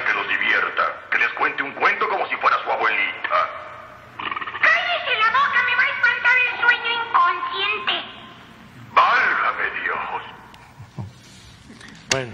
que los divierta. Que les cuente un cuento como si fuera su abuelita. ¡Cállese la boca! ¡Me va a espantar el sueño inconsciente! ¡Válgame Dios! Bueno,